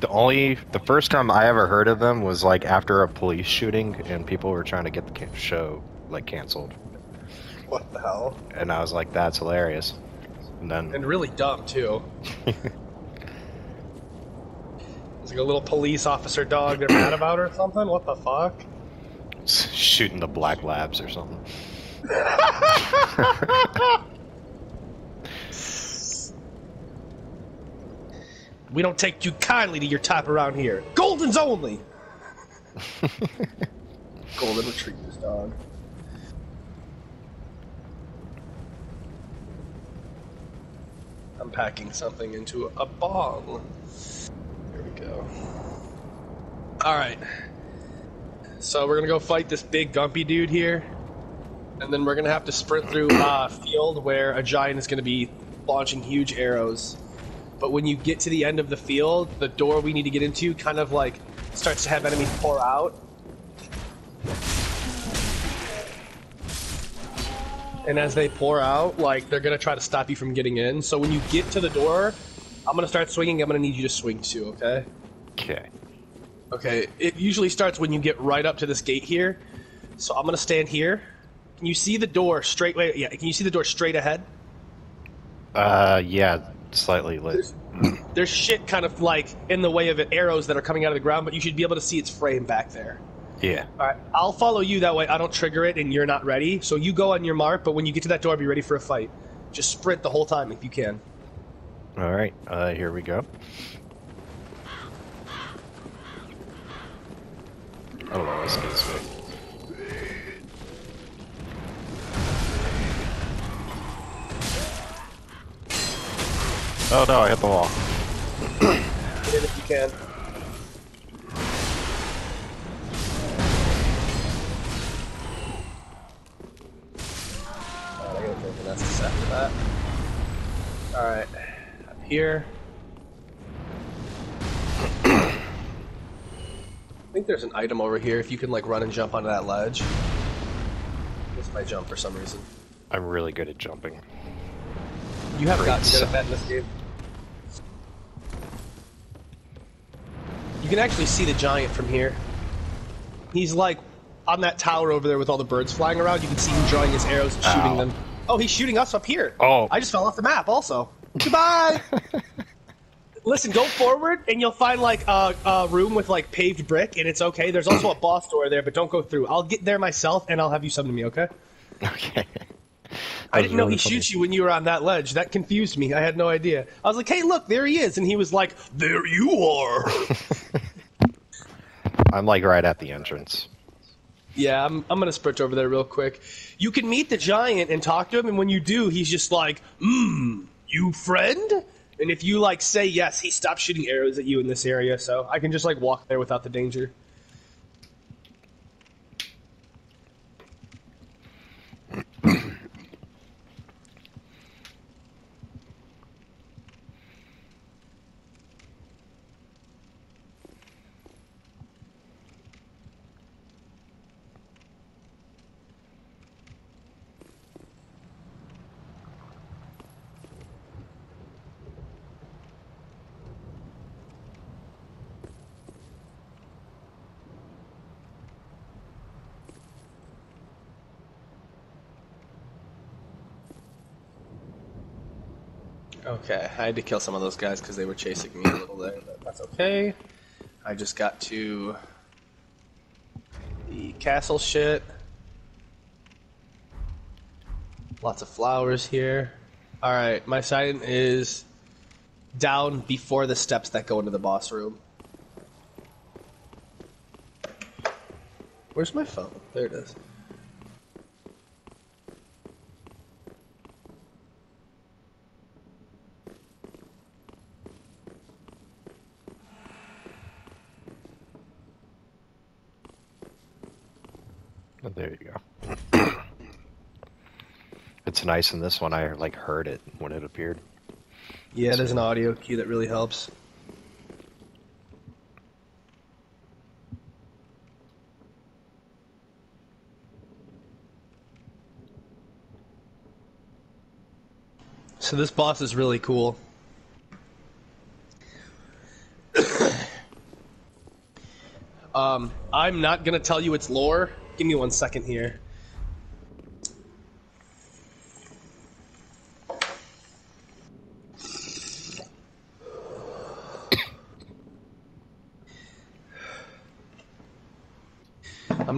The only the first time I ever heard of them was like after a police shooting and people were trying to get the show like canceled, What the hell? and I was like, "That's hilarious." And then And really dumb too. It's like a little police officer dog they're mad about or something. What the fuck? shooting the black labs or something. We don't take too kindly to your type around here. Golden's only. Golden retrievers, dog. I'm packing something into a bong. Here we go. All right. So we're gonna go fight this big gumpy dude here, and then we're gonna have to sprint through a field where a giant is gonna be launching huge arrows. But when you get to the end of the field, the door we need to get into kind of like starts to have enemies pour out. And as they pour out, like they're gonna try to stop you from getting in. So when you get to the door, I'm gonna start swinging. I'm gonna need you to swing too, okay? Okay. Okay. It usually starts when you get right up to this gate here. So I'm gonna stand here. Can you see the door straight? Wait, yeah. Can you see the door straight ahead? Uh, yeah, slightly lit. there's shit kind of like in the way of it, arrows that are coming out of the ground, but you should be able to see its frame back there. Yeah. All right, I'll follow you that way. I don't trigger it, and you're not ready. So you go on your mark, but when you get to that door, be ready for a fight. Just sprint the whole time if you can. All right. Uh, here we go. I don't know. Let's get this way. Oh no! I hit the wall. Get in if you can. Alright, I gotta take an Estus after that. Alright, up here. I think there's an item over here if you can like run and jump onto that ledge. This my jump for some reason. I'm really good at jumping. You haven't Great gotten good at that in this game. You can actually see the giant from here. He's like on that tower over there with all the birds flying around. You can see him drawing his arrows and shooting Ow. them. Oh, he's shooting us up here. Oh. I just fell off the map. Also, goodbye. Listen, go forward, and you'll find like a, a room with like paved brick, and it's okay. There's also a boss door there, but don't go through. I'll get there myself, and I'll have you summon to me. Okay? Okay. I didn't know he shoots you when you were on that ledge. That confused me. I had no idea. I was like, "Hey, look, there he is," and he was like, "There you are." I'm like right at the entrance. yeah, I'm. I'm gonna sprint over there real quick. You can meet the giant and talk to him, and when you do, he's just like, "Mmm, you friend." And if you like say yes, he stops shooting arrows at you in this area, so I can just like walk there without the danger. Okay, I had to kill some of those guys because they were chasing me a little there, but that's okay. I just got to the castle shit. Lots of flowers here. Alright, my sign is down before the steps that go into the boss room. Where's my phone? There it is. Oh, there you go. it's nice in this one. I like heard it when it appeared. Yeah, there's an audio cue that really helps. So this boss is really cool. Um, I'm not gonna tell you its lore. Give me one second here.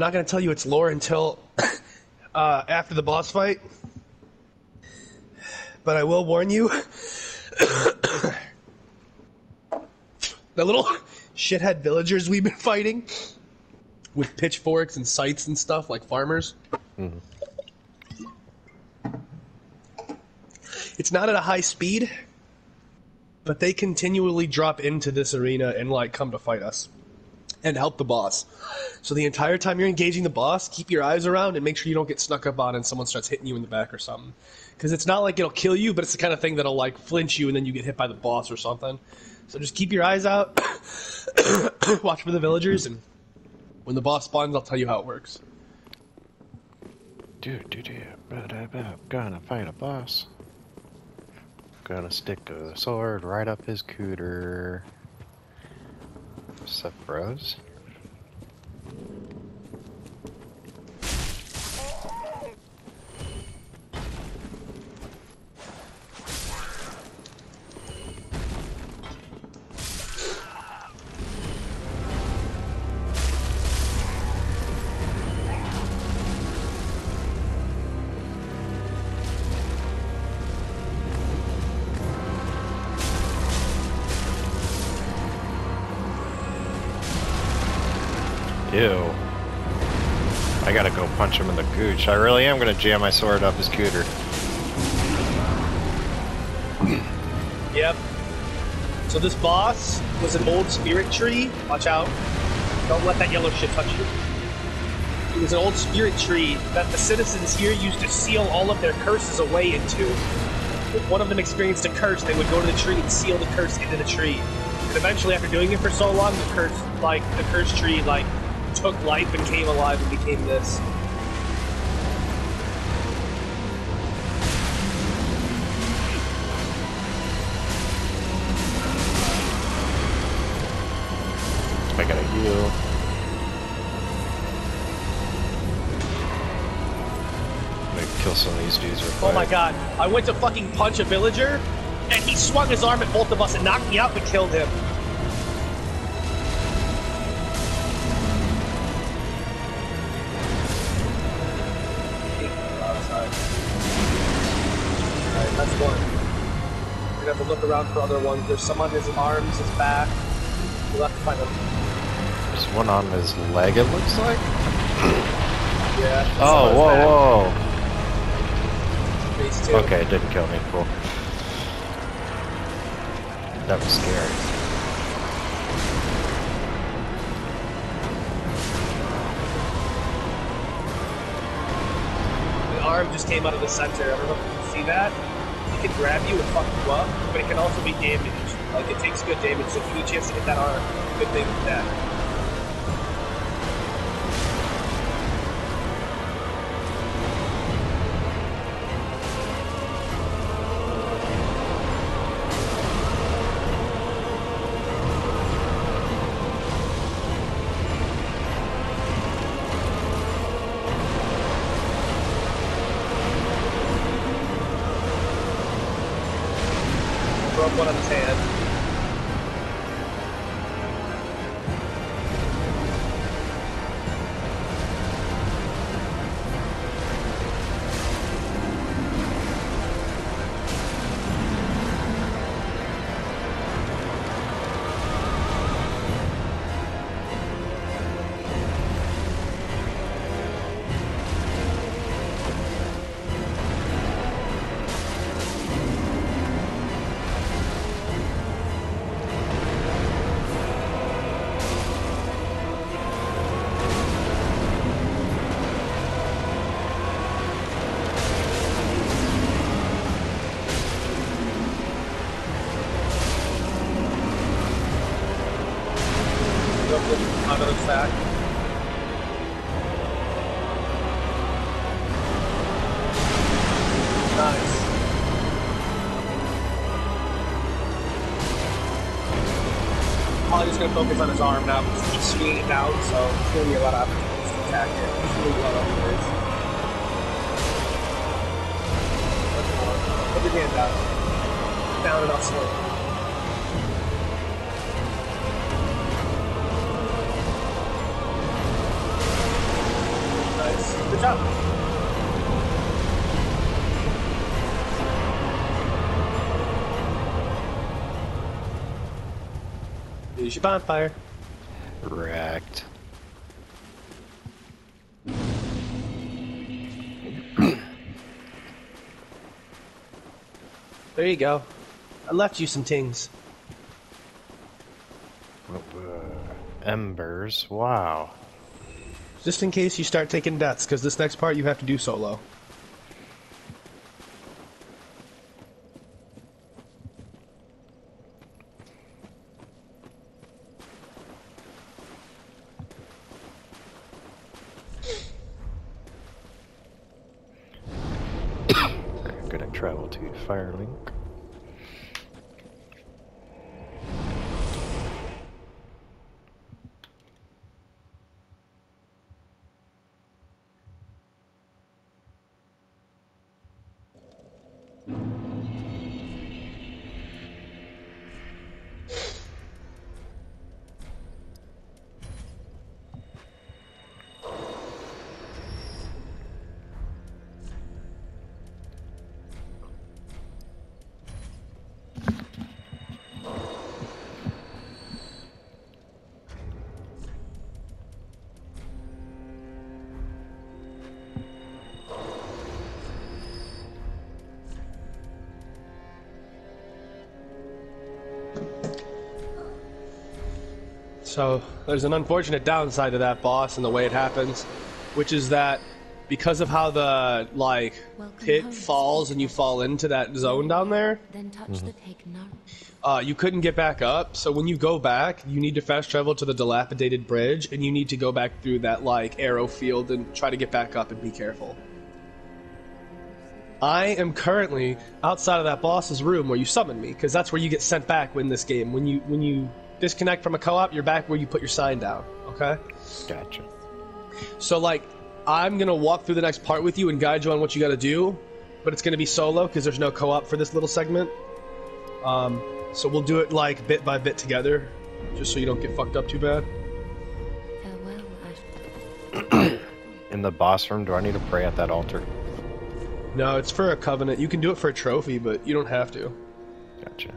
I'm not gonna tell you its lore until uh, after the boss fight. But I will warn you. the little shithead villagers we've been fighting with pitchforks and scythes and stuff like farmers. Mm-hmm. It's not at a high speed, but they continually drop into this arena and like come to fight us and help the boss. So the entire time you're engaging the boss, keep your eyes around and make sure you don't get snuck up on and someone starts hitting you in the back or something. Because it's not like it'll kill you, but it's the kind of thing that'll like flinch you and then you get hit by the boss or something. So just keep your eyes out, watch for the villagers, and when the boss spawns, I'll tell you how it works. Do do do. Gonna fight a boss. Gonna stick a sword right up his cooter. Sup, bros? Punch him in the gooch. I really am gonna jam my sword up his cooter. Yep. So this boss was an old spirit tree. Watch out. Don't let that yellow shit touch you. It was an old spirit tree that the citizens here used to seal all of their curses away into. If one of them experienced a curse, they would go to the tree and seal the curse into the tree. And eventually, after doing it for so long, the curse, like the cursed tree, like took life and came alive and became this. I gotta heal. I'm gonna kill some of these dudes real quick. Oh my god! I went to fucking punch a villager, and he swung his arm at both of us and knocked me out and killed him. Alright, that's one. We're gonna have to look around for other ones. There's some on his arms, his back. We'll have to find them. One on his leg, it looks like. Yeah. Oh, whoa, whoa. Two. Okay, it didn't kill me. Cool. That was scary. The arm just came out of the center. I don't know if you can see that. It can grab you and fuck you up, but it can also be damaged. Like it takes good damage, so if you get a chance to hit that arm, good thing with that. Focus on his arm now he's swinging it down, so it's gonna be a lot of your bonfire. Wrecked. There you go. I left you some tings. Uh, Embers. Wow. Just in case you start taking deaths, because this next part you have to do solo. Gonna travel to Firelink. So there's an unfortunate downside to that boss and the way it happens, which is that because of how the like Welcome pit home, falls and you fall into that zone down there, Then touch the take note. uh, you couldn't get back up. So when you go back, you need to fast travel to the dilapidated bridge, and you need to go back through that like arrow field and try to get back up and be careful. I am currently outside of that boss's room where you summoned me, because that's where you get sent back in this game. When you when you disconnect from a co-op, you're back where you put your sign down. Okay. Gotcha. So like, I'm gonna walk through the next part with you and guide you on what you got to do, but it's gonna be solo because there's no co-op for this little segment. Um, so we'll do it like bit by bit together, just so you don't get fucked up too bad. In the boss room, do I need to pray at that altar? No, it's for a covenant. You can do it for a trophy, but you don't have to. Gotcha.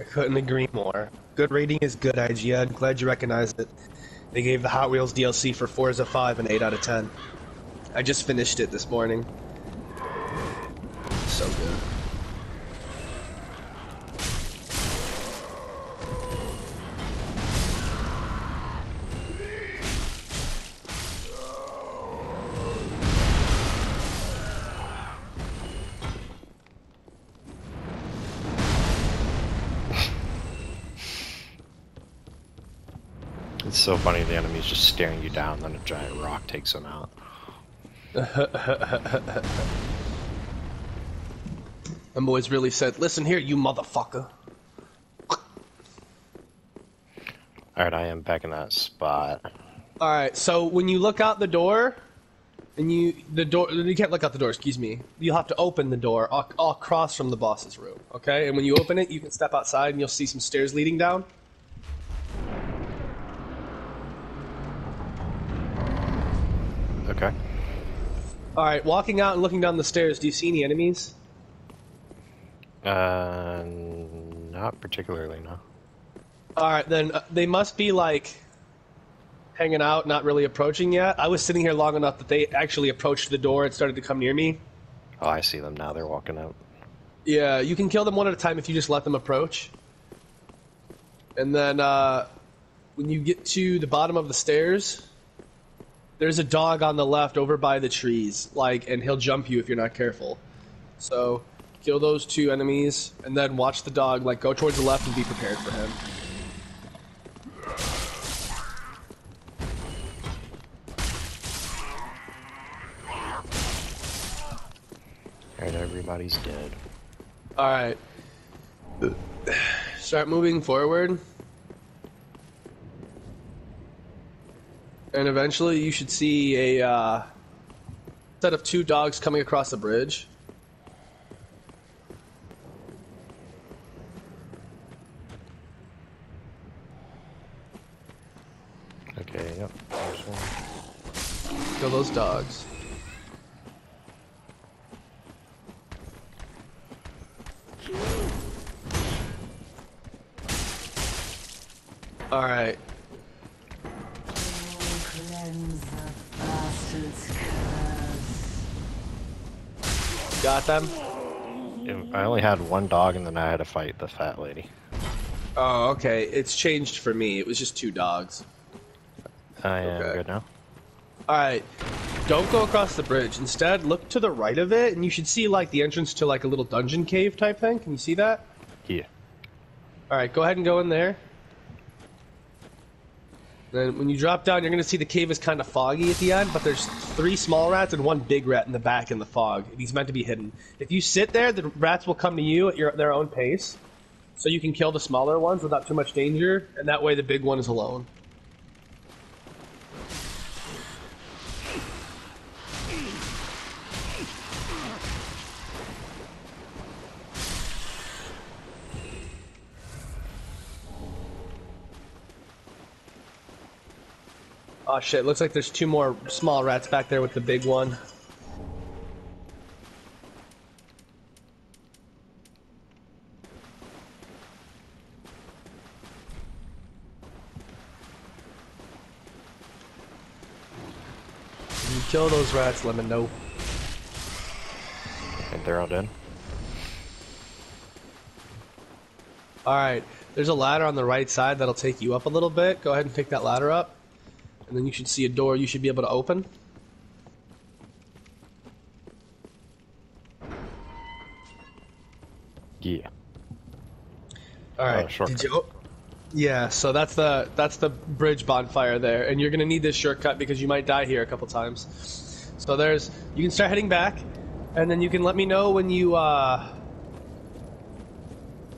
I couldn't agree more. Good rating is good, IGN. Glad you recognize it. They gave the Hot Wheels DLC for Forza 5 an 8 out of 10. I just finished it this morning. So funny the enemy's just staring you down, then a giant rock takes him out. My boys really said, listen here, you motherfucker. Alright, I am back in that spot. Alright, so when you look out the door, and you, the door, you can't look out the door, excuse me. You'll have to open the door ac- across from the boss's room, okay? And when you open it, you can step outside and you'll see some stairs leading down. Okay. Alright, walking out and looking down the stairs, do you see any enemies? Uh, Not particularly, no. All right, then uh, they must be like hanging out, not really approaching yet. I was sitting here long enough that they actually approached the door and started to come near me. Oh, I see them now. They're walking out. Yeah, you can kill them one at a time if you just let them approach. And then uh, when you get to the bottom of the stairs, there's a dog on the left over by the trees, like, and he'll jump you if you're not careful. So kill those two enemies, and then watch the dog like go towards the left and be prepared for him. Alright, everybody's dead. All right. Start moving forward. And eventually you should see a uh, set of two dogs coming across the bridge. Okay, yep. Kill those dogs. All Got them? I only had one dog and then I had to fight the fat lady. Oh, okay. It's changed for me. It was just two dogs. I am Okay. good now. All right. Don't go across the bridge. Instead, look to the right of it, and you should see like the entrance to like a little dungeon cave type thing. Can you see that? Here. All right, go ahead and go in there. Then when you drop down, you're going to see the cave is kind of foggy at the end, but there's three small rats and one big rat in the back in the fog. He's meant to be hidden. If you sit there, the rats will come to you at your, their own pace, so you can kill the smaller ones without too much danger, and that way the big one is alone. Oh shit, looks like there's two more small rats back there with the big one. Kill those rats, let me know. And they're all dead. Alright, there's a ladder on the right side that'll take you up a little bit. Go ahead and pick that ladder up. And then you should see a door you should be able to open. Yeah. All right. shortcut. Did you? Yeah. So that's the that's the bridge bonfire there, and you're gonna need this shortcut because you might die here a couple times. So there's you can start heading back, and then you can let me know when you uh.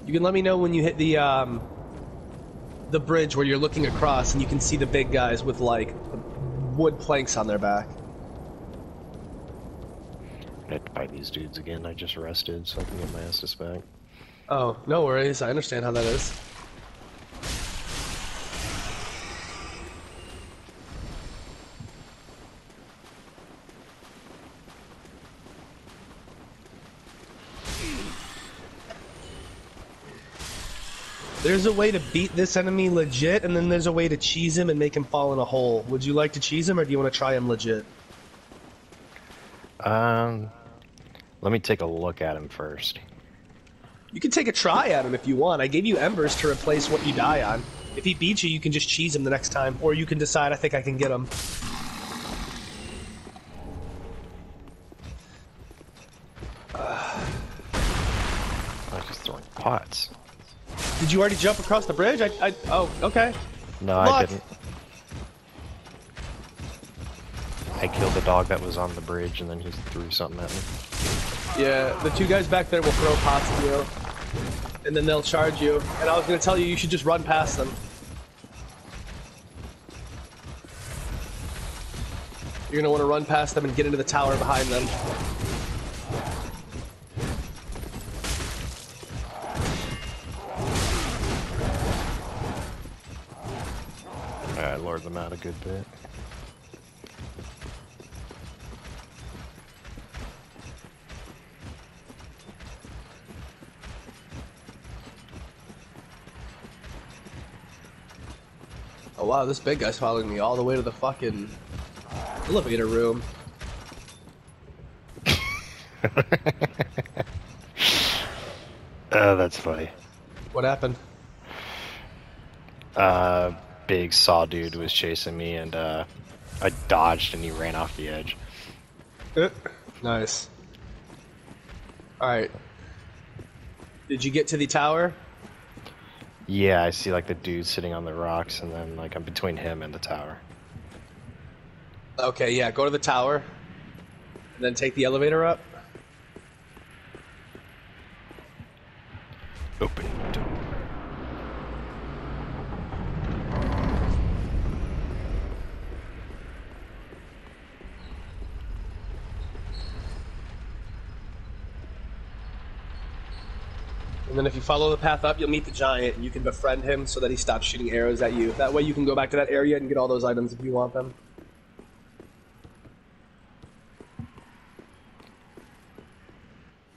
You can let me know when you hit the um. The bridge where you're looking across, and you can see the big guys with like wood planks on their back. I had to fight these dudes again. I just rested so I can get my Estus back. Oh, no worries. I understand how that is. There's a way to beat this enemy legit, and then there's a way to cheese him and make him fall in a hole. Would you like to cheese him, or do you want to try him legit? Um, let me take a look at him first. You can take a try at him if you want. I gave you embers to replace what you die on. If he beats you, you can just cheese him the next time, or you can decide, I think I can get him. I'm just throwing pots. Did you already jump across the bridge? I, I oh, okay. No. I didn't. I killed the dog that was on the bridge, and then he threw something at me. Yeah, the two guys back there will throw pots at you, and then they'll charge you. And I was gonna tell you, you should just run past them. You're gonna want to run past them and get into the tower behind them. them out a good bit. Oh wow, this big guy's following me all the way to the fucking elevator room. oh, that's funny. What happened? Uh, big saw dude was chasing me, and uh, I dodged, and he ran off the edge. Eh, Nice. Alright. Did you get to the tower? Yeah, I see like the dude sitting on the rocks, and then like I'm between him and the tower. Okay, yeah, go to the tower. And then take the elevator up. Opening you follow the path up, you'll meet the giant, and you can befriend him so that he stops shooting arrows at you. That way you can go back to that area and get all those items if you want them.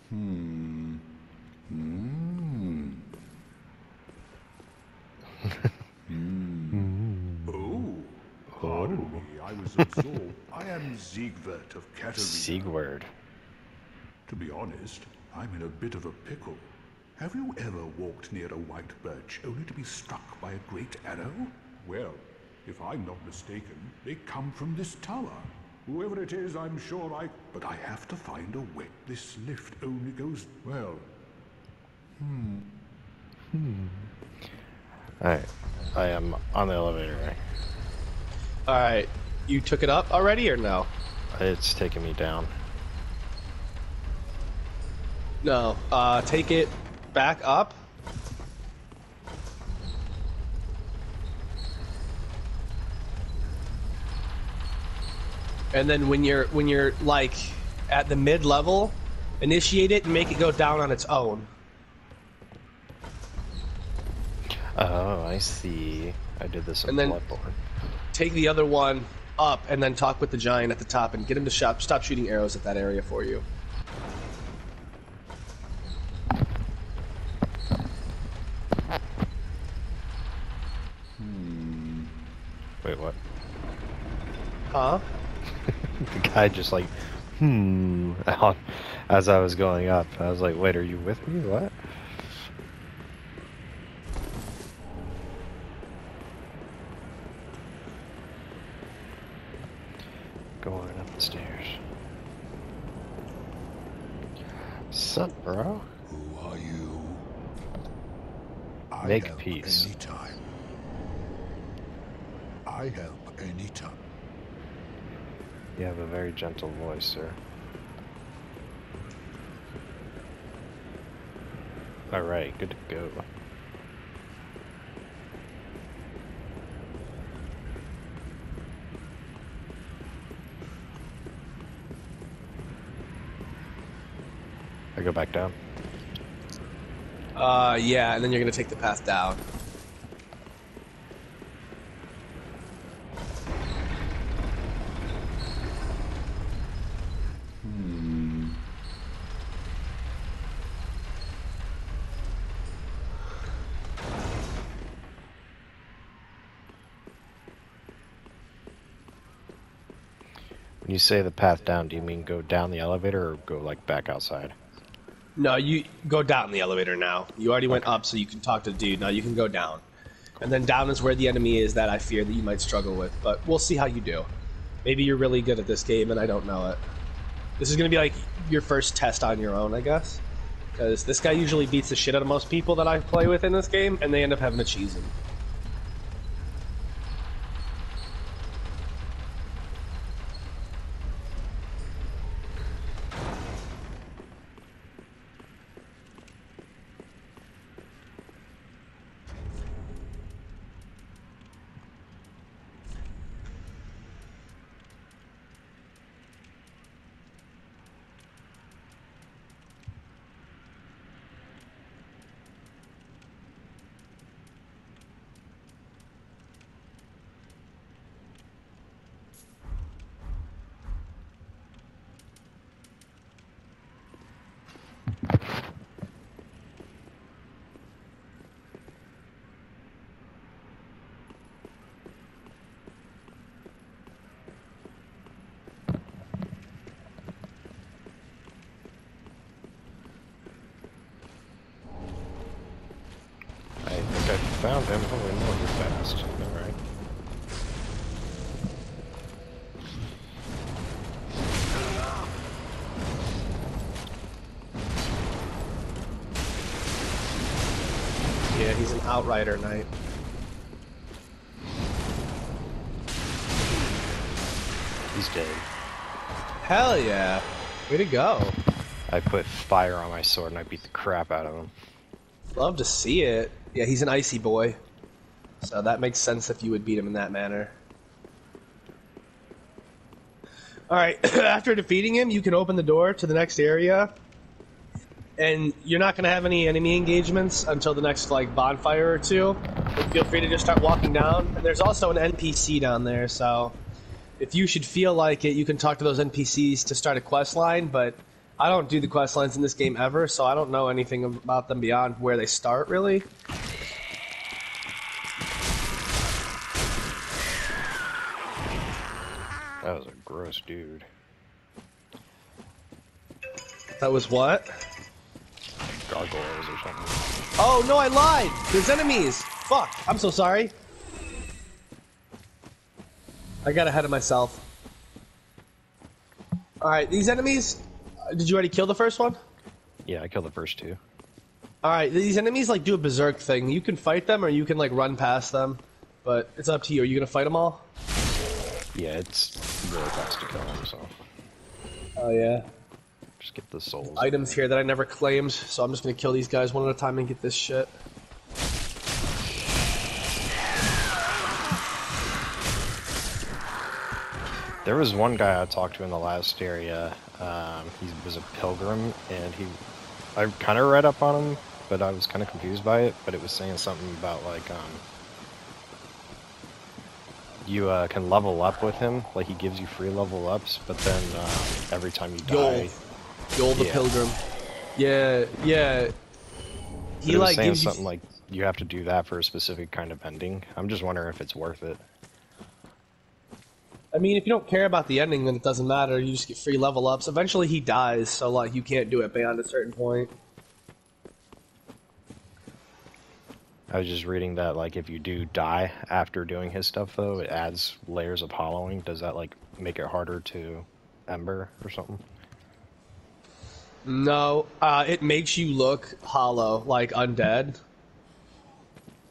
Hmm. Hmm. Oh, pardon me, I was absorbed. I am Siegward of Catarina. Siegward. To be honest, I'm in a bit of a pickle. Have you ever walked near a white birch only to be struck by a great arrow? Well, if I'm not mistaken, they come from this tower. Whoever it is, I'm sure I... But I have to find a way. This lift only goes... Well, Hmm. Hmm. Alright. I am on the elevator. Right? Alright, you took it up already or no? It's taking me down. No. Uh, take it back up. And then when you're when you're like at the mid level, initiate it and make it go down on its own. Oh, I see. I did this then- Bloodborne. Take the other one up and then talk with the giant at the top and get him to shop, stop shooting arrows at that area for you. Wait, what? Huh? Guy just like, hmm, as I was going up. I was like, wait, are you with me? What? Going up the stairs. Sup, bro? who are you? Make peace. Anytime. I help anytime. You have a very gentle voice, sir. Alright, good to go. I go back down. Uh, yeah, and then you're gonna take the path down. When you say the path down, do you mean go down the elevator or go like back outside? No, you go down the elevator now. You already went up, so you can talk to the dude. Now you can go down. And then down is where the enemy is that I fear that you might struggle with. But we'll see how you do. Maybe you're really good at this game and I don't know it. This is going to be like your first test on your own, I guess. Because this guy usually beats the shit out of most people that I play with in this game, and they end up having to cheese him. He's knight. He's dead. Hell yeah. Way to go. I put fire on my sword and I beat the crap out of him. Love to see it. Yeah, he's an icy boy. So that makes sense if you would beat him in that manner. Alright, after defeating him, you can open the door to the next area. And you're not going to have any enemy engagements until the next, like, bonfire or two. But feel free to just start walking down. And there's also an NPC down there, so... If you should feel like it, you can talk to those NPCs to start a quest line, but I don't do the quest lines in this game ever, so I don't know anything about them beyond where they start, really. That was a gross dude. That was what? Gargoyles or something. Oh, no, I lied! There's enemies! Fuck, I'm so sorry. I got ahead of myself. Alright, these enemies... uh, Did you already kill the first one? Yeah, I killed the first two. Alright, these enemies, like, do a berserk thing. You can fight them, or you can, like, run past them. But it's up to you. Are you gonna fight them all? Yeah, it's really fast to kill them, so Oh, yeah. Just get the souls. Items here that I never claimed, so I'm just gonna kill these guys one at a time and get this shit. There was one guy I talked to in the last area. Um, he was a pilgrim, and he, I kind of read up on him, but I was kind of confused by it. But it was saying something about like, um, you uh, can level up with him. Like he gives you free level ups, but then um, every time you die, Yoel. Yoel the Yeah. Pilgrim. Yeah, yeah. He like saying gives you something like you have to do that for a specific kind of ending. I'm just wondering if it's worth it. I mean, if you don't care about the ending, then it doesn't matter. You just get free level ups. Eventually, he dies, so like you can't do it beyond a certain point. I was just reading that like if you do die after doing his stuff though, it adds layers of hollowing. Does that like make it harder to ember or something? No, uh, it makes you look hollow, like undead,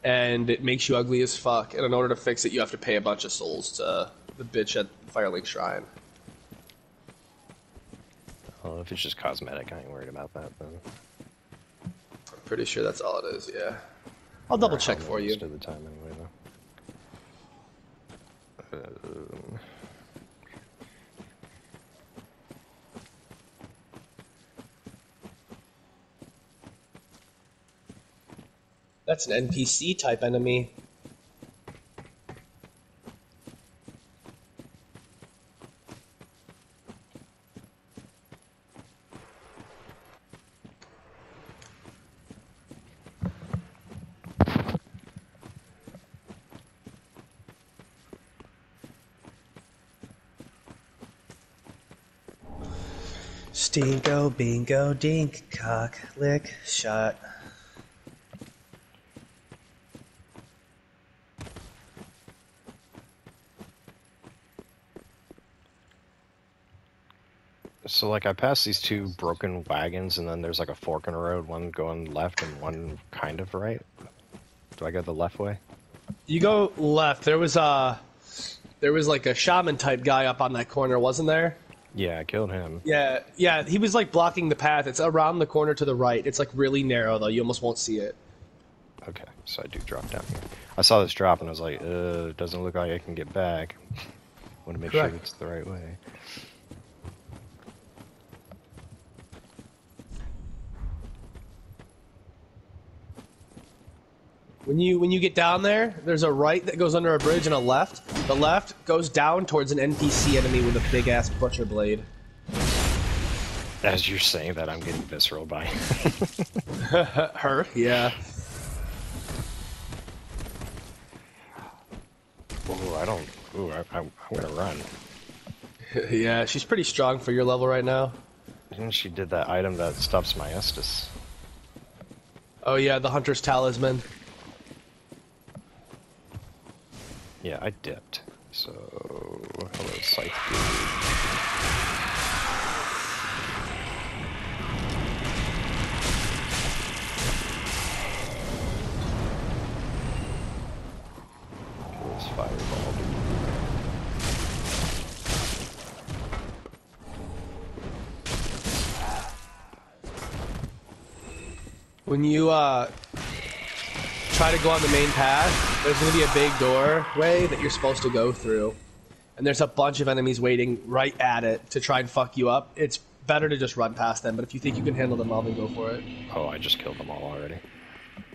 and it makes you ugly as fuck. And in order to fix it, you have to pay a bunch of souls to the bitch at Firelink Shrine. Well, if it's just cosmetic, I ain't worried about that then. I'm pretty sure that's all it is. Yeah, I'll double check for you. Most of the time, anyway. Though. Um, That's an NPC type enemy. Stinko, bingo, dink, cock, lick, shot. So like I passed these two broken wagons, and then there's like a fork in the road, one going left and one kind of right. Do I go the left way? You go left. There was a, there was like a shaman type guy up on that corner, wasn't there? Yeah, I killed him. Yeah, yeah. He was like blocking the path. It's around the corner to the right. It's like really narrow though. You almost won't see it. Okay, so I do drop down here. I saw this drop and I was like, uh, it doesn't look like I can get back. Want to make Correct. sure it's the right way. When you when you get down there, there's a right that goes under a bridge and a left. The left goes down towards an NPC enemy with a big ass butcher blade. As you're saying that, I'm getting visceral by. Her? Yeah. Ooh, I don't. Ooh, I, I'm gonna run. yeah, she's pretty strong for your level right now. And she did that item that stops my Estus. Oh yeah, the hunter's talisman. Yeah, I dipped. So, hello, Scythe dude. When you uh, try to go on the main path, there's going to be a big doorway that you're supposed to go through. And there's a bunch of enemies waiting right at it to try and fuck you up. It's better to just run past them, but if you think you can handle them all, then go for it. Oh, I just killed them all already.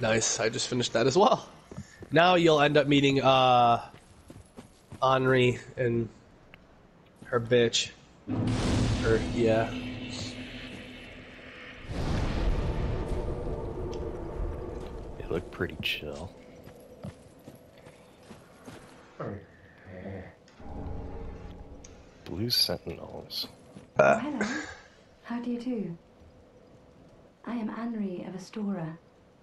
Nice. I just finished that as well. Now you'll end up meeting uh, Anri and her bitch. Her, yeah. They look pretty chill. Blue Sentinels. Uh. Hello. How do you do? I am Anri of Astora,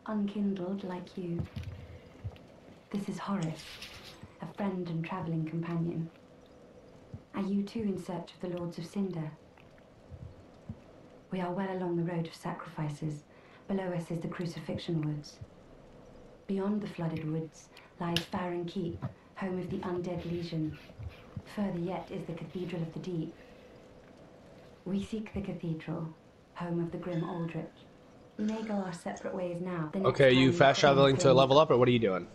unkindled like you. This is Horace, a friend and traveling companion. Are you too in search of the Lords of Cinder? We are well along the road of sacrifices. Below us is the Crucifixion Woods. Beyond the flooded woods lies Farron Keep, home of the Undead Legion. Further yet is the Cathedral of the Deep. We seek the cathedral, home of the grim Aldrich. We may go our separate ways now. The Okay, are you fast traveling to level up, or what are you doing?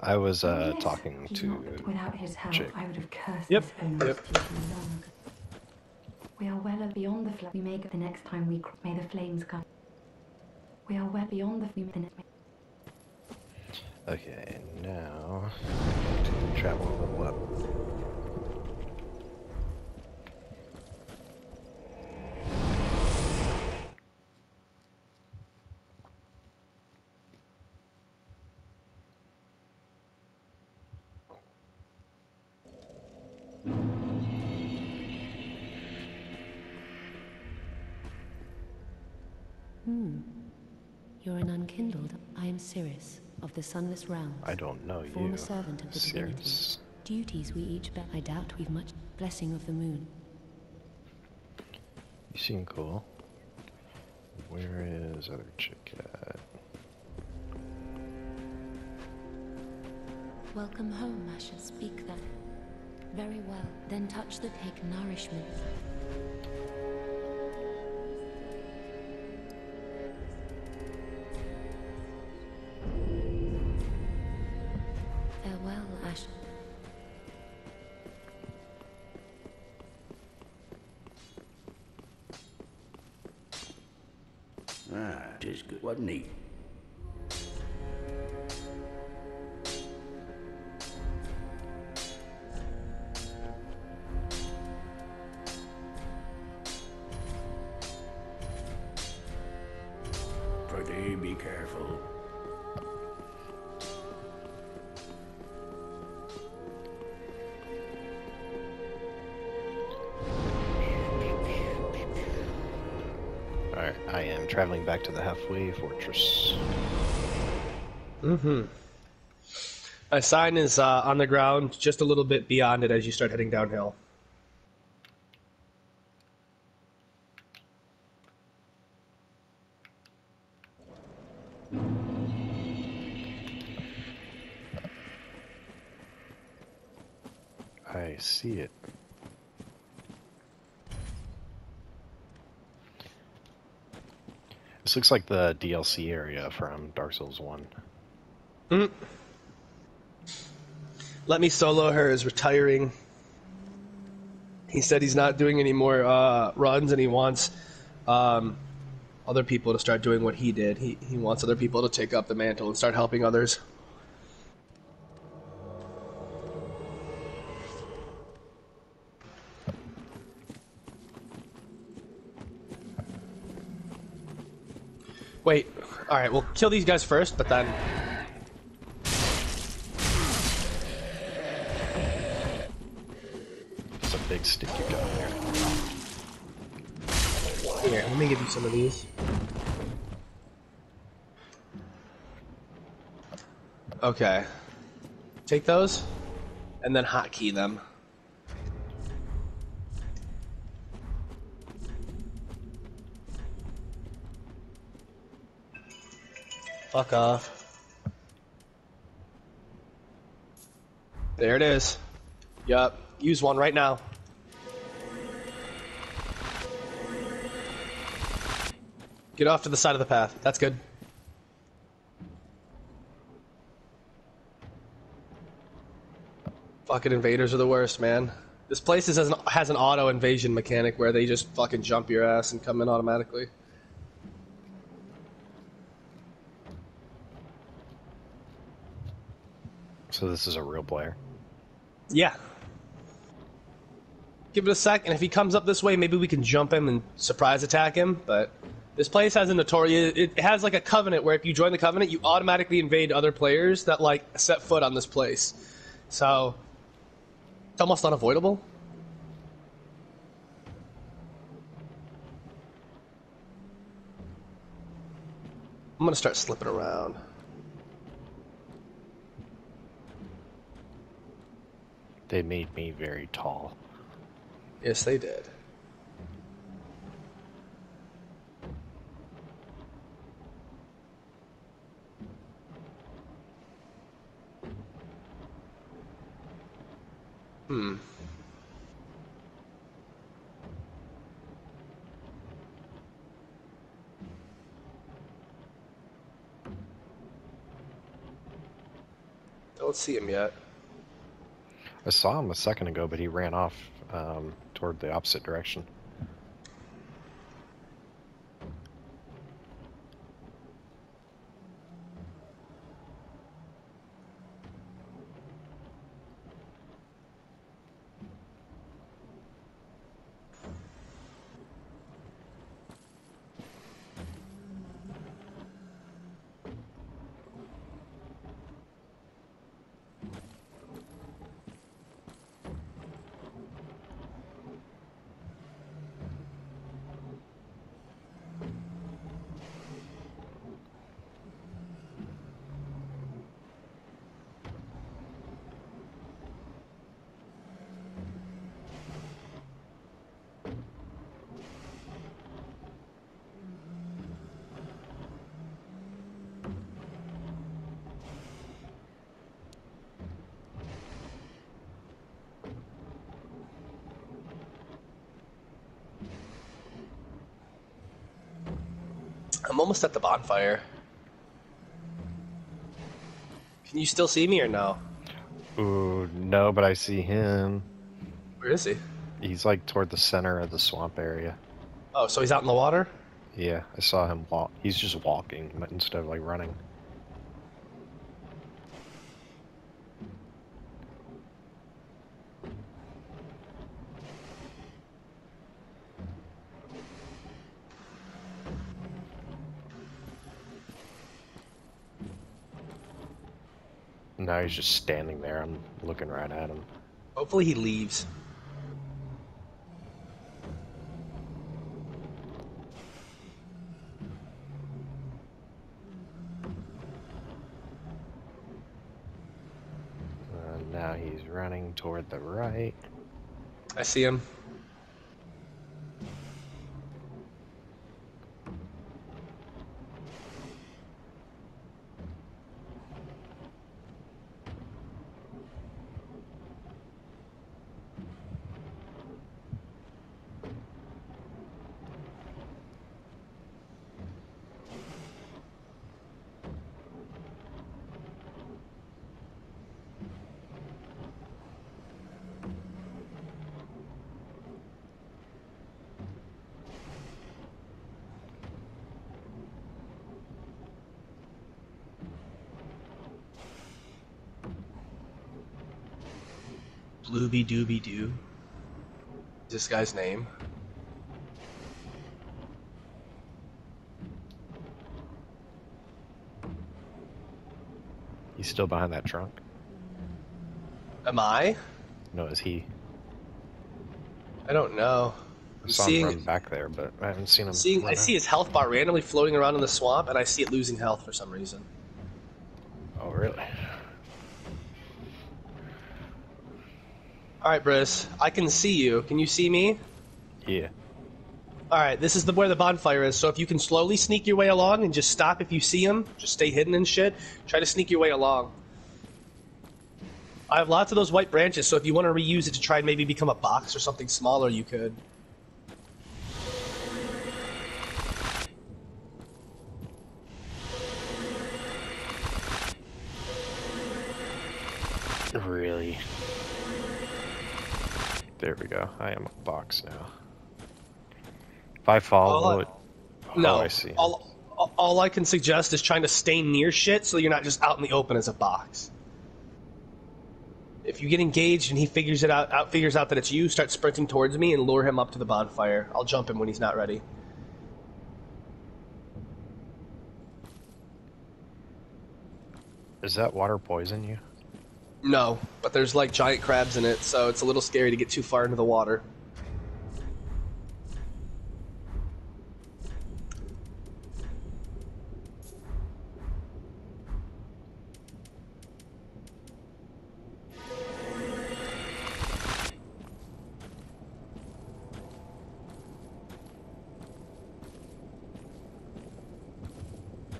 I was uh, Yes, talking to. knocked. Without his help, Chick. I would have cursed Yep, this home yep. too. We are well beyond the flood. We may go the next time we cr- may the flames come. We are well beyond the. We may the ne- Okay, and now travel little up. Am Sirris of the Sunless Realms. I don't know you. Former servant of the divinity. Duties we each bear. I doubt we've much blessing of the moon. You seem cool. Where is other chick at? Welcome home, Asher. Speak then. Very well. Then touch the take nourishment. Back to the halfway fortress. Mm-hmm. A sign is uh, on the ground just a little bit beyond it as you start heading downhill. I see it. Looks like the DLC area from Dark Souls 1. Mm. Let me solo her is retiring. He said he's not doing any more uh, runs, and he wants um, other people to start doing what he did. He he wants other people to take up the mantle and start helping others. Wait. All right, we'll kill these guys first, but then It's a big stick you got there. Here, let me give you some of these. Okay. Take those. and then hotkey them. Fuck off. There it is. Yup. Use one right now. Get off to the side of the path. That's good. Fucking invaders are the worst, man. This place is, has, an, has an auto invasion mechanic where they just fucking jump your ass and come in automatically. So this is a real player. Yeah. Give it a sec, and if he comes up this way, maybe we can jump him and surprise attack him. But this place has a notorious. It has like a covenant where if you join the covenant, you automatically invade other players that like set foot on this place. So it's almost unavoidable. I'm gonna start slipping around. They made me very tall. Yes, they did. Hmm. Don't see him yet. I saw him a second ago, but he ran off um, toward the opposite direction. At the bonfire. Can you still see me or no? Ooh, no, but I see him. Where is he? He's like toward the center of the swamp area. Oh, so he's out in the water? Yeah, I saw him walk. He's just walking instead of like running. Now he's just standing there. I'm looking right at him. Hopefully he leaves. Uh, now he's running toward the right. I see him. Blooby Dooby Doo. Is this guy's name? He's still behind that trunk. Am I? No, is he? I don't know. I I'm saw seeing, him run back there, but I haven't seen him. seeing I run see his health bar randomly floating around in the swamp, and I see it losing health for some reason. Oh, really? All right, Briss. I can see you. Can you see me? Yeah. All right. This is the where the bonfire is. So if you can slowly sneak your way along and just stop if you see him, just stay hidden and shit. Try to sneak your way along. I have lots of those white branches, so if you want to reuse it to try and maybe become a box or something smaller, you could. There we go. I am a box now. If I follow All I- it. Oh, no, Oh, I see. All, all- all I can suggest is trying to stay near shit so you're not just out in the open as a box. If you get engaged and he figures it out, out figures out that it's you, start sprinting towards me and lure him up to the bonfire. I'll jump him when he's not ready. Is that water poison you? No, but there's like giant crabs in it, so it's a little scary to get too far into the water.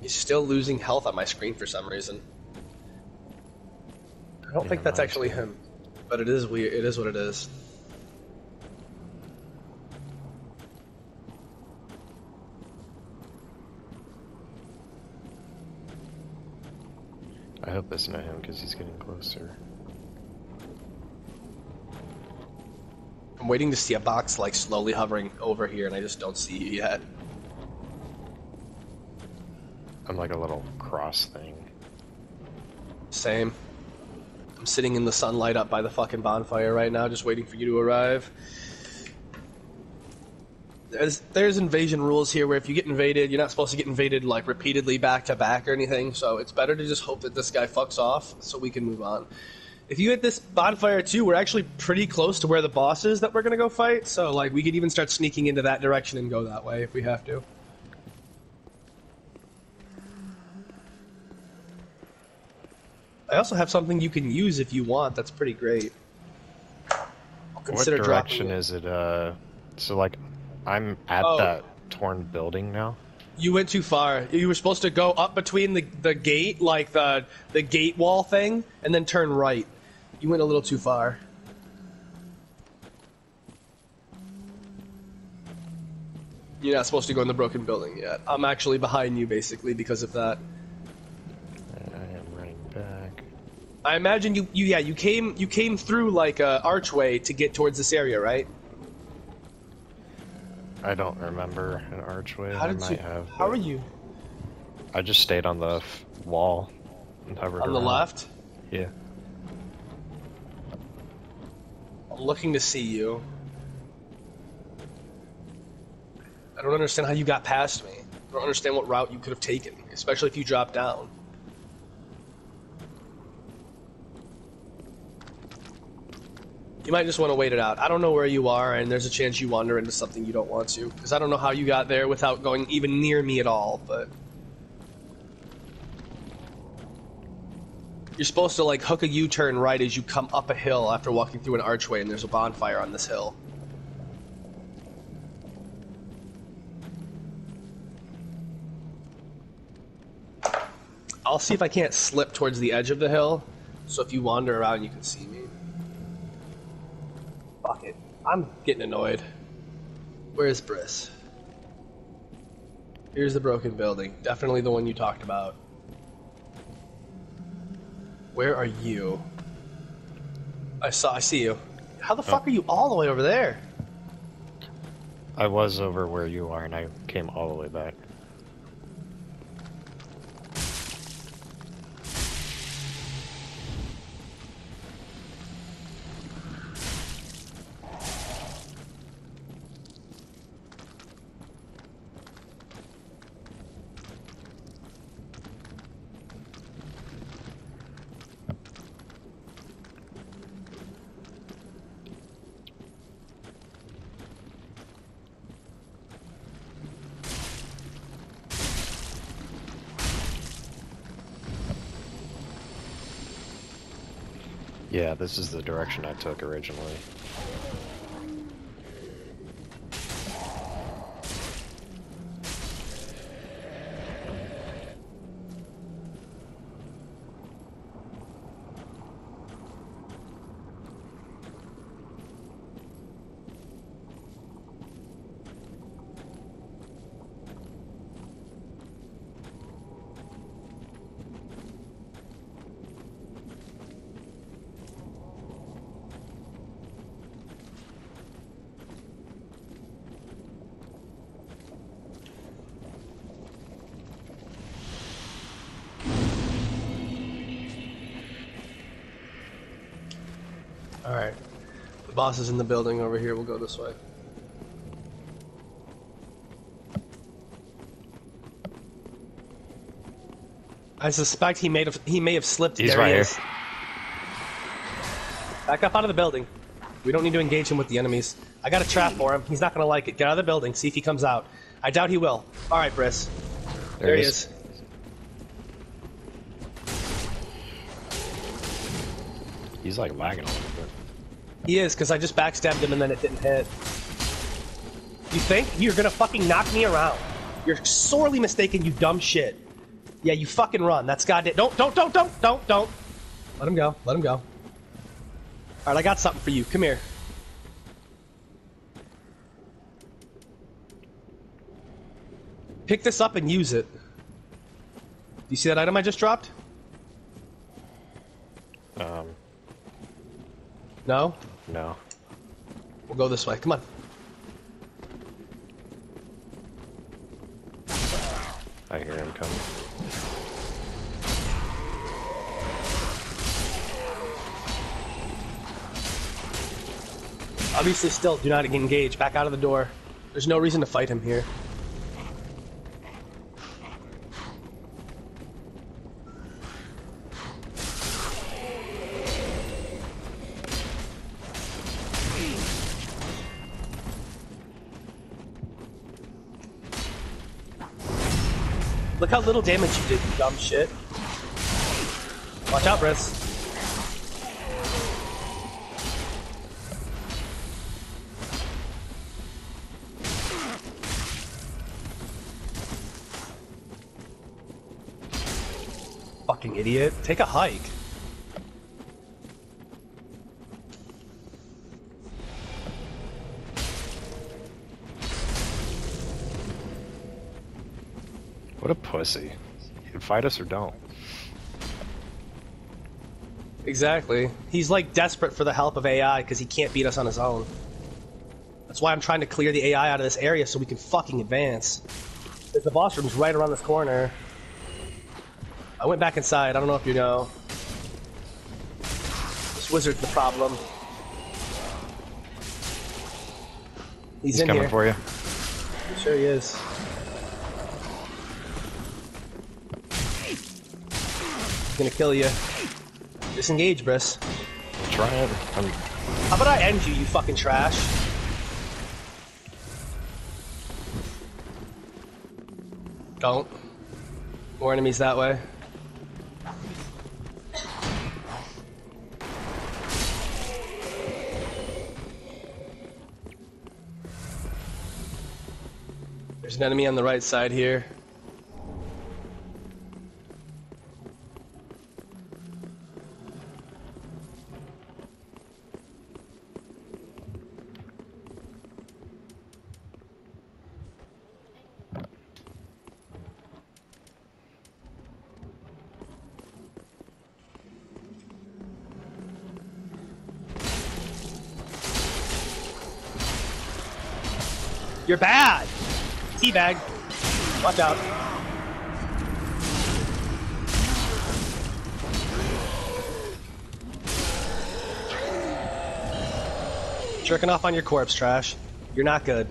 He's still losing health on my screen for some reason. I don't Yeah, think that's actually him, but it is weird. It is what it is. I hope it's not him because he's getting closer. I'm waiting to see a box like slowly hovering over here, and I just don't see you yet. I'm like a little cross thing. Same. I'm sitting in the sunlight up by the fucking bonfire right now, just waiting for you to arrive. There's, there's invasion rules here where if you get invaded, you're not supposed to get invaded like repeatedly back to back or anything, so it's better to just hope that this guy fucks off so we can move on. If you hit this bonfire too, we're actually pretty close to where the boss is that we're gonna go fight, so like we could even start sneaking into that direction and go that way if we have to. I also have something you can use if you want. That's pretty great. What consider dropping direction is it? Uh, so like, I'm at Oh. that torn building now. You went too far. You were supposed to go up between the, the gate, like the the gate wall thing, and then turn right. You went a little too far. You're not supposed to go in the broken building yet. I'm actually behind you, basically, because of that. I am running back. I imagine you, you yeah, you came you came through like a archway to get towards this area, right? I don't remember an archway. How I did might you? have. How are you? I just stayed on the f- wall and hovered On the left. Yeah. I'm looking to see you. I don't understand how you got past me. I don't understand what route you could have taken, especially if you dropped down. You might just want to wait it out. I don't know where you are, and there's a chance you wander into something you don't want to. Because I don't know how you got there without going even near me at all, but. You're supposed to like hook a U-turn right as you come up a hill after walking through an archway, and there's a bonfire on this hill. I'll see if I can't slip towards the edge of the hill, so if you wander around, you can see me. Fuck it. I'm getting annoyed. Where's Briss? Here's the broken building. Definitely the one you talked about. Where are you? I saw. I see you. How the oh. fuck are you all the way over there? I was over where you are, and I came all the way back. This is the direction I took originally. Boss is in the building over here. We'll go this way. I suspect he may have he may have slipped. He's there right he here. is. Back up out of the building. We don't need to engage him with the enemies. I got a trap for him. He's not gonna like it. Get out of the building. See if he comes out. I doubt he will. All right, Briss. There, he is. He's like lagging a little. He is, because I just backstabbed him and then it didn't hit. You think? You're gonna fucking knock me around. You're sorely mistaken, you dumb shit. Yeah, you fucking run. That's goddamn. Don't, don't, don't, don't, don't, don't. Let him go. Let him go. Alright, I got something for you. Come here. Pick this up and use it. Do you see that item I just dropped? Um, No? No. We'll go this way. Come on. I hear him coming. Obviously, still do not engage. Back out of the door. There's no reason to fight him here. Look how little damage you did, you dumb shit. Watch out, Briss. Fucking idiot. Take a hike. Pussy. You can fight us or don't. Exactly. He's like desperate for the help of AI because he can't beat us on his own. That's why I'm trying to clear the AI out of this area so we can fucking advance. There's the boss room's right around this corner. I went back inside. I don't know if you know. This wizard's the problem. He's, He's in coming here. for you. Sure he is. Gonna kill you. Disengage, Briss. Try it. I'm, How about I end you, you fucking trash? Don't. More enemies that way. There's an enemy on the right side here. You're bad! Teabag. Watch out. Jerking off on your corpse, Trash. You're not good.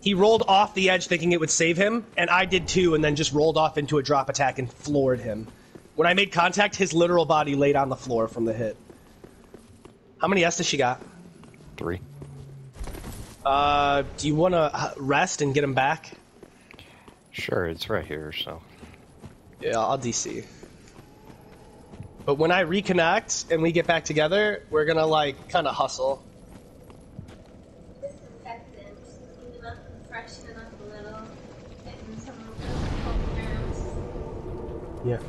He rolled off the edge thinking it would save him, and I did too, and then just rolled off into a drop attack and floored him. When I made contact, his literal body laid on the floor from the hit. How many S does she got? three. Uh, do you want to rest and get him back? Sure, it's right here, so. Yeah, I'll DC. But when I reconnect and we get back together, we're gonna like kind of hustle. Disinfectant. Clean it up and freshen it up a little. Getting some of those programs. Yeah.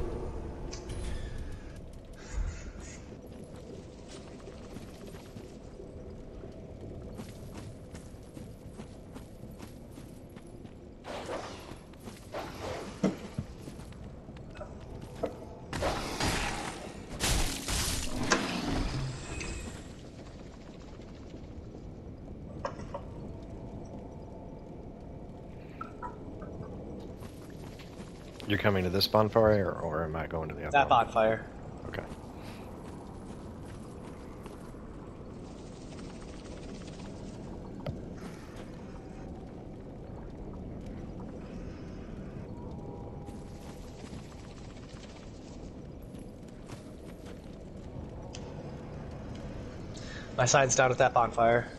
You're coming to this bonfire, or, or am I going to the other That one? bonfire. Okay. My sign's down at that bonfire.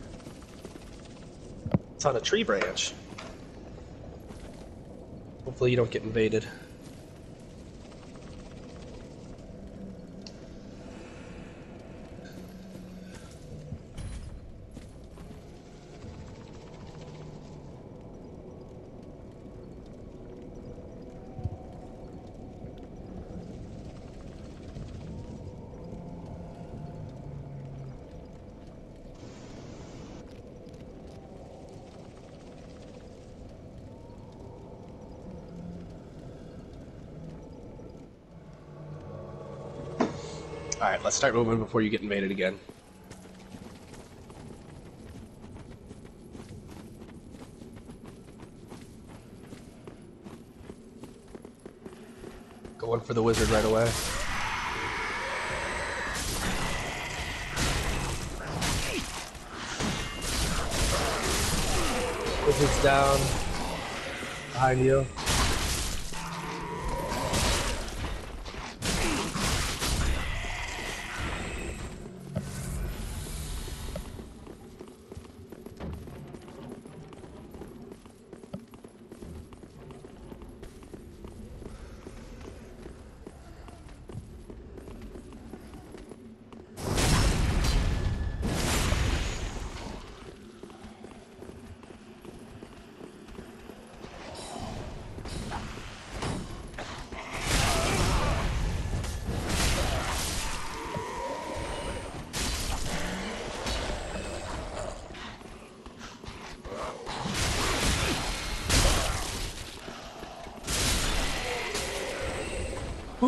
It's on a tree branch. Hopefully you don't get invaded. Alright, let's start moving before you get invaded again. Going for the wizard right away. Wizard's down. Behind you.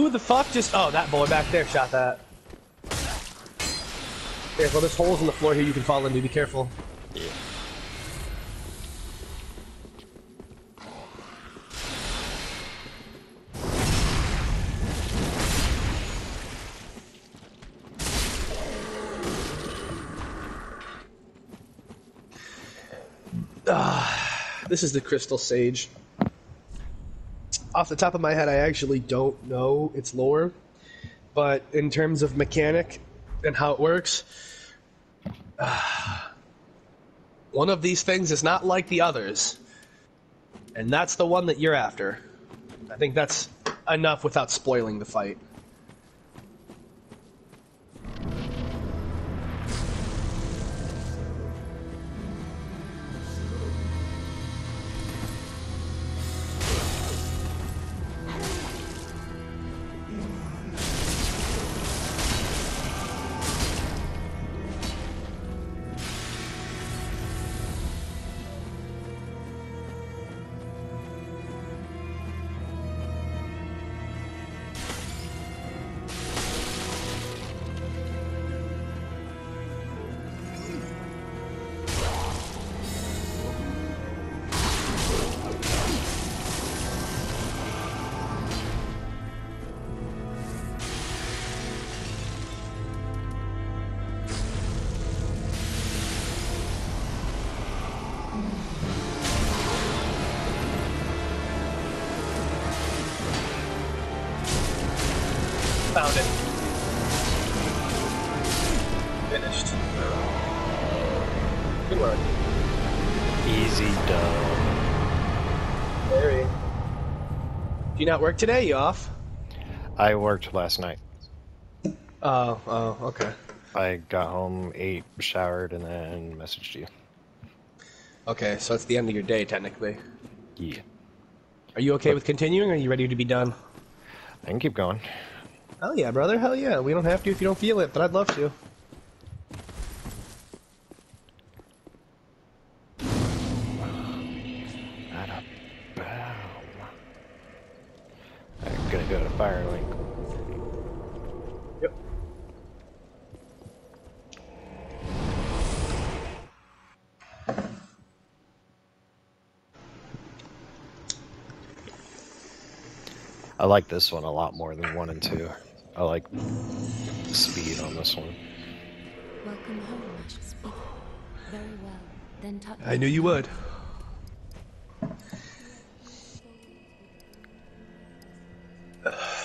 Who the fuck just? Oh, that boy back there shot that. Careful, there's holes in the floor here you can fall into. Be careful. Yeah. This is the Crystal Sage. Off the top of my head, I actually don't know its lore, but in terms of mechanic and how it works, one of these things is not like the others, and that's the one that you're after. I think that's enough without spoiling the fight. Found it. Finished. Good work. Easy done. Very. Do you not work today? You off? I worked last night. Oh, oh, okay. I got home, ate, showered, and then messaged you. Okay, so it's the end of your day, technically. Yeah. Are you okay with continuing, or are you ready to be done? I can keep going. Hell yeah, brother. Hell yeah. We don't have to if you don't feel it, but I'd love to. Not a boom. I'm gonna go to Firelink. Yep. I like this one a lot more than one and two. I like speed on this one. Welcome home, Ash. Speak. Very well. Then touch. I knew you would.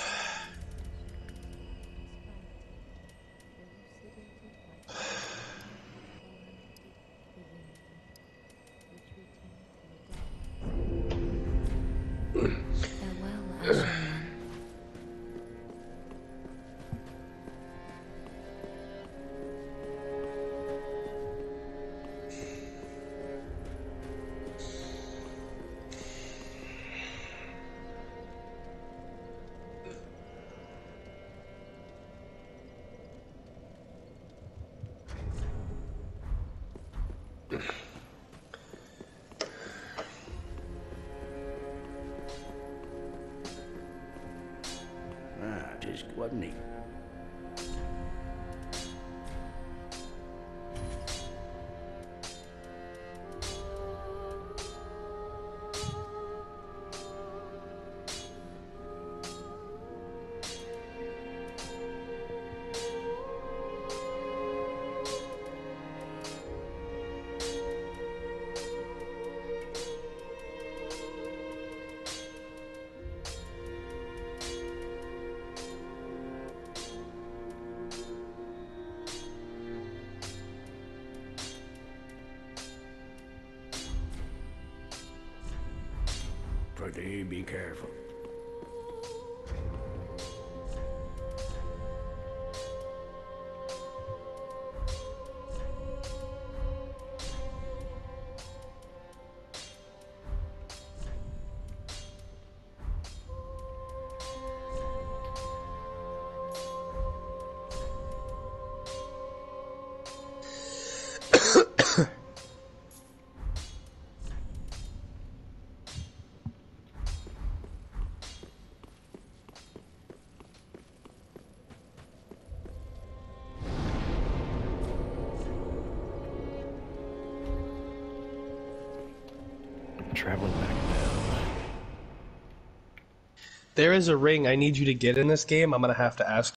just Pretty be careful. There is a ring I need you to get in this game. I'm gonna have to ask